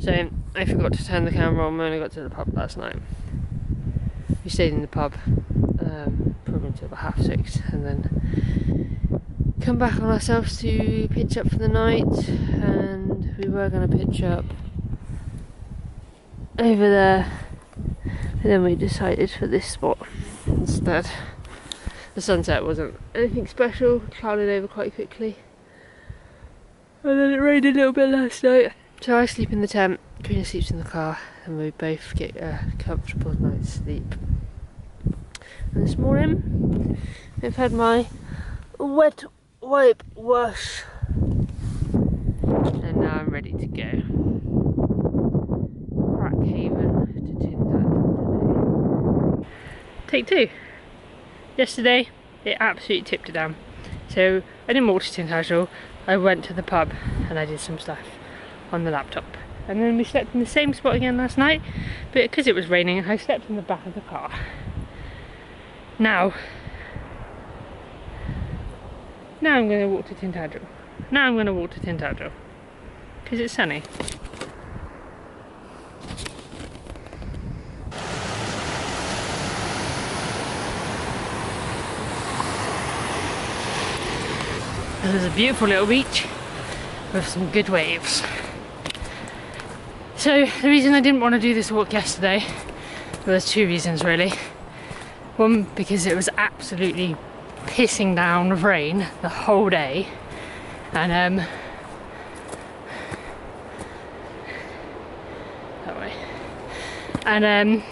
So I forgot to turn the camera on when I got to the pub last night. We stayed in the pub um, probably until about half six and then come back on ourselves to pitch up for the night and we were going to pitch up over there and then we decided for this spot instead. The sunset wasn't anything special, clouded over quite quickly. And then it rained a little bit last night. So I sleep in the tent, Karina sleeps in the car, and we both get a comfortable night's sleep. And this morning, I've had my wet wipe wash, and now I'm ready to go. Crackhaven to Tintagel today. Take two. Yesterday, it absolutely tipped it down. So I didn't walk to Tintagel, I went to the pub and I did some stuff on the laptop. And then we slept in the same spot again last night, but because it was raining, I slept in the back of the car. Now, now I'm going to walk to Tintagel. Now I'm going to walk to Tintagel, because it's sunny. There's a beautiful little beach with some good waves. So the reason I didn't want to do this walk yesterday, well, there's two reasons really. One, because it was absolutely pissing down with rain the whole day, and um, that way, and um,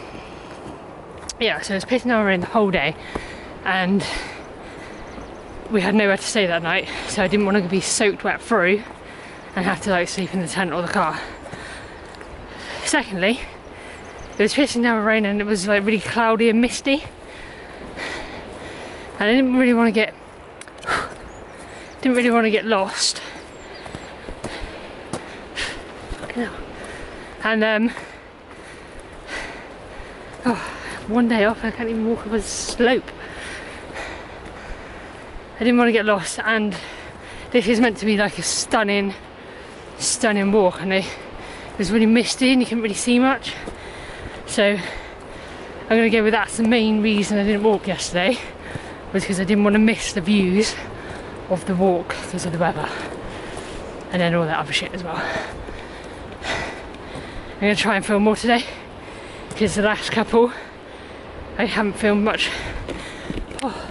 yeah, so it was pissing down rain the whole day, and we had nowhere to stay that night, so I didn't want to be soaked wet through and have to like sleep in the tent or the car. Secondly, it was pissing down with rain and it was like really cloudy and misty. And I didn't really want to get didn't really want to get lost. And um oh, one day off I can't even walk up a slope. I didn't want to get lost and this is meant to be like a stunning stunning walk and it was really misty and you couldn't really see much so I'm going to go with that. that's the main reason I didn't walk yesterday was because I didn't want to miss the views of the walk because of the weather and then all that other shit as well I'm going to try and film more today because the last couple I haven't filmed much oh.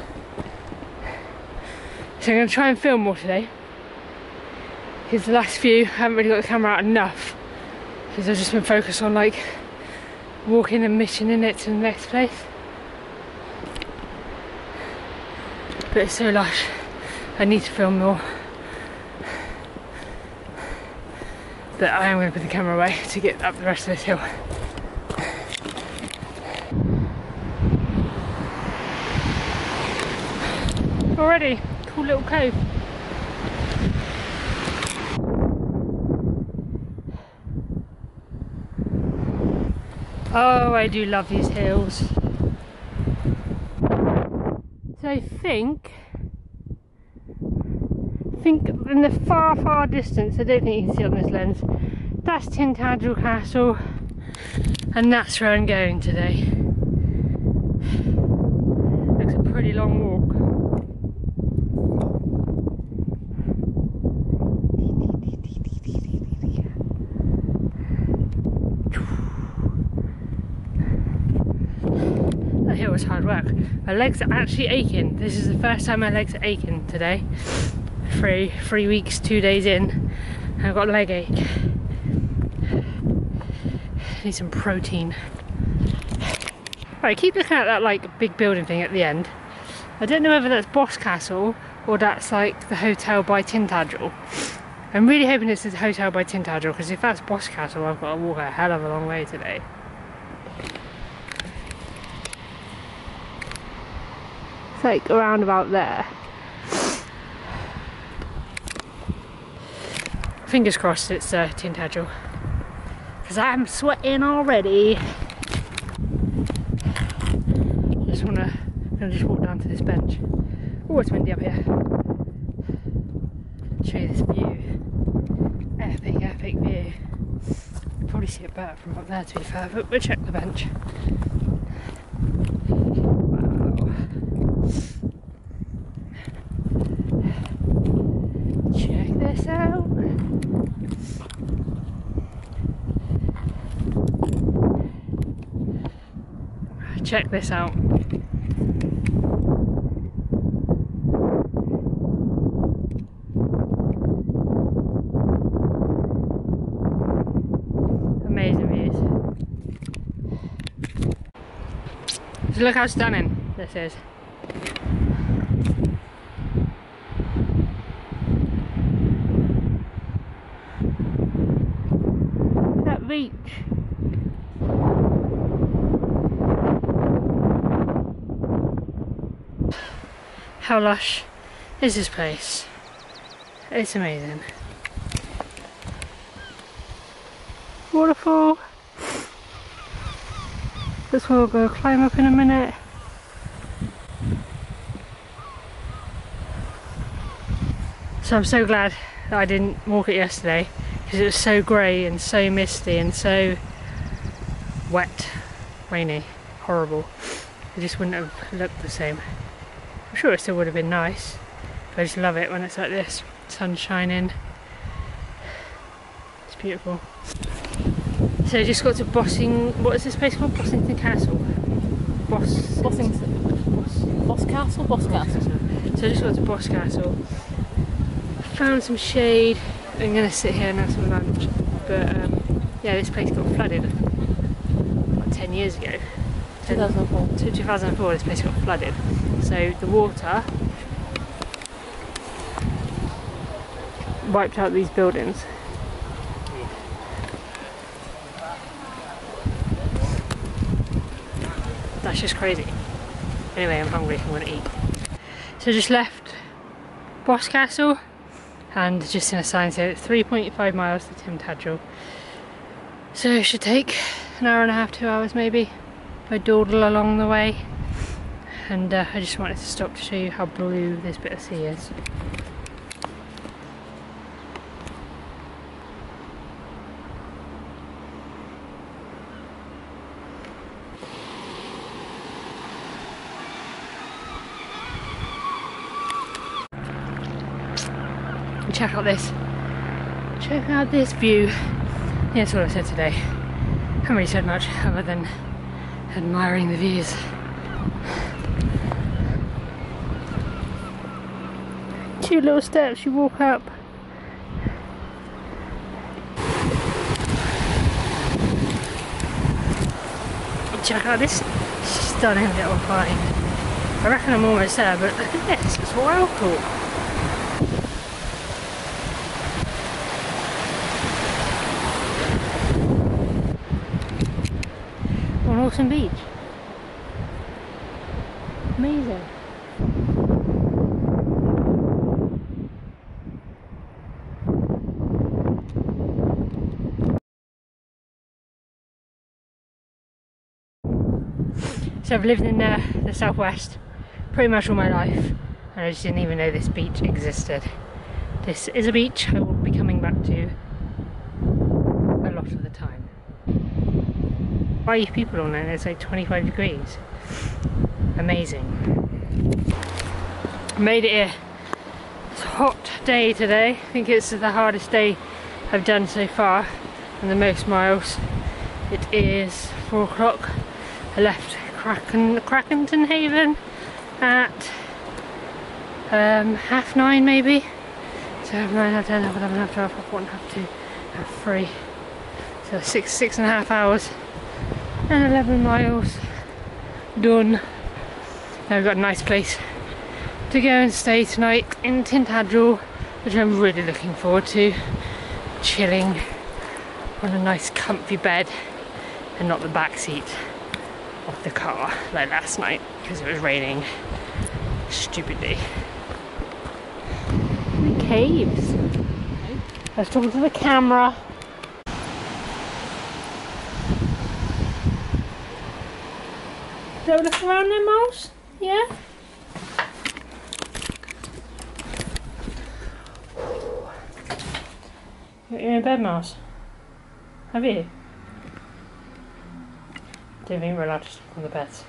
So I'm going to try and film more today. Because the last few I haven't really got the camera out enough. Because I've just been focused on like walking and missioning it to the next place. But it's so lush. I need to film more. But I am going to put the camera away to get up the rest of this hill. Already little cove. Oh, I do love these hills. So I think, I think in the far, far distance, I don't think you can see on this lens, that's Tintagel Castle, and that's where I'm going today. Looks a pretty long walk. Was hard work. My legs are actually aching. This is the first time my legs are aching today. Three, three weeks, two days in, I've got leg ache. Need some protein. Right, keep looking at that like big building thing at the end. I don't know whether that's Boscastle or that's like the hotel by Tintagel. I'm really hoping it's the hotel by Tintagel because if that's Boscastle I've got to walk a hell of a long way today. It's like around about there. Fingers crossed it's uh, Tintagel. Because I'm sweating already. I just wanna, gonna just walk down to this bench. Oh, it's windy up here. Show you this view. Epic, epic view. Probably see it better from up there to be fair, but we'll check the bench. Wow. Check this out. Check this out. Amazing views. Look how stunning this is. That beach. How lush is this place? It's amazing. Waterfall. This one will go climb up in a minute. So I'm so glad that I didn't walk it yesterday because it was so grey and so misty and so wet, rainy, horrible. It just wouldn't have looked the same. Sure it still would have been nice, but I just love it when it's like this, sun shining. It's beautiful. So I just got to Bossing, what is this place called? Bossington Castle? Boss... Bossington. Boss... Boscastle? Boss Castle. So I just got to Boscastle. Found some shade. I'm going to sit here and have some lunch. But um, yeah, this place got flooded about 10 years ago. 2004. 2004 this place got flooded. So the water wiped out these buildings. That's just crazy. Anyway, I'm hungry, I'm gonna eat. So just left Boscastle and just in a sign so 3.5 miles to Tim. So it should take an hour and a half, two hours maybe I dawdle along the way. And uh, I just wanted to stop to show you how blue this bit of sea is. Check out this. Check out this view. Yeah, that's all I said today. I haven't really said much other than admiring the views. Two little steps you walk up. Check out this stunning little find. I reckon I'm almost there, but look at this, it's wild cool. on Awesome Beach. Amazing. So I've lived in the southwest pretty much all my life and I just didn't even know this beach existed. This is a beach I will be coming back to a lot of the time five people on it it's like 25 degrees. Amazing. Made it here. It's a hot day today. I think it's the hardest day I've done so far and the most miles. It is four o'clock. I left Kraken, Crackington Haven at um, half nine maybe. So half nine, half ten, half eleven, half twelve, half one, half two, half three. So six, six and a half hours and 11 miles done. Now we've got a nice place to go and stay tonight in Tintagel, which I'm really looking forward to. Chilling on a nice comfy bed and not the back seat of the car like last night because it was raining stupidly. The caves. I was talking to the camera. Go look around there, Miles? Yeah? You're in bed, Miles? Have you? We're allowed to stop on the beds.